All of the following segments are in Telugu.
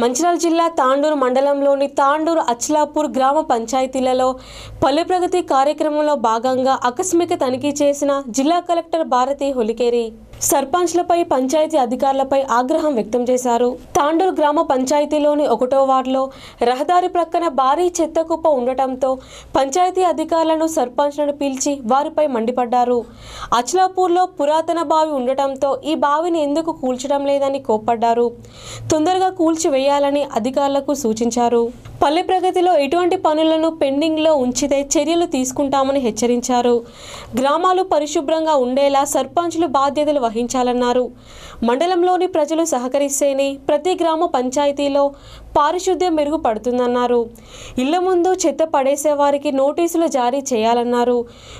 మంచిర్యాల జిల్లా తాండూరు మండలంలోని తాండూరు అచ్లాపూర్ గ్రామ పంచాయతీలలో పల్లె ప్రగతి కార్యక్రమంలో భాగంగా ఆకస్మిక తనిఖీ చేసిన జిల్లా కలెక్టర్ భారతి హొలికేరి. సర్పంచ్లపై పంచాయతీ అధికారులపై ఆగ్రహం వ్యక్తం చేశారు. తాండూరు గ్రామ పంచాయతీలోని ఒకటో వార్డులో రహదారి ప్రక్కన భారీ చెత్త కుప్ప ఉండటంతో పంచాయతీ అధికారులను సర్పంచ్లను పిలిచి వారిపై మండిపడ్డారు. అచ్లాపూర్లో పురాతన బావి ఉండటంతో ఈ బావిని ఎందుకు కూల్చడం లేదని కోప్పడ్డారు. తొందరగా కూల్చివేయాలని అధికారులకు సూచించారు. పల్లె ప్రగతిలో ఎటువంటి పనులను పెండింగ్లో ఉంచితే చర్యలు తీసుకుంటామని హెచ్చరించారు. గ్రామాలు పరిశుభ్రంగా ఉండేలా సర్పంచ్లు బాధ్యతలు వహించాలన్నారు. మండలంలోని ప్రజలు సహకరిస్తేనే ప్రతి గ్రామ పంచాయతీలో పారిశుద్ధ్యం మెరుగుపడుతుందన్నారు. ఇళ్ళ ముందు చెత్త పడేసే వారికి నోటీసులు జారీ చేయాలన్నారు.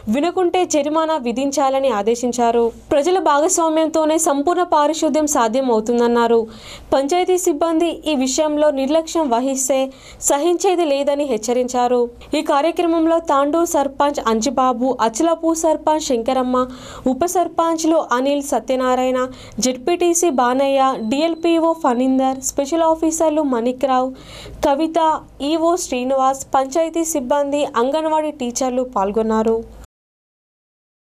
వినకుంటే జరిమానా విధించాలని ఆదేశించారు. ప్రజల భాగస్వామ్యంతోనే సంపూర్ణ పారిశుద్ధ్యం సాధ్యం అవుతుందన్నారు పంచాయతీ సిబ్బంది ఈ విషయంలో నిర్లక్ష్యం వహిస్తే సహించేది లేదని హెచ్చరించారు. ఈ కార్యక్రమంలో తాండూ సర్పంచ్ అంజిబాబు అచలపూ సర్పంచ్ శంకరమ్మ ఉప సర్పంచ్లు Anil Satyanarayana ZPTC Banayya DLPO Phanindar special ఆఫీసర్లు మణిక్రావు కవిత ఈవో శ్రీనివాస్ పంచాయతీ సిబ్బంది అంగన్వాడీ టీచర్లు పాల్గొన్నారు.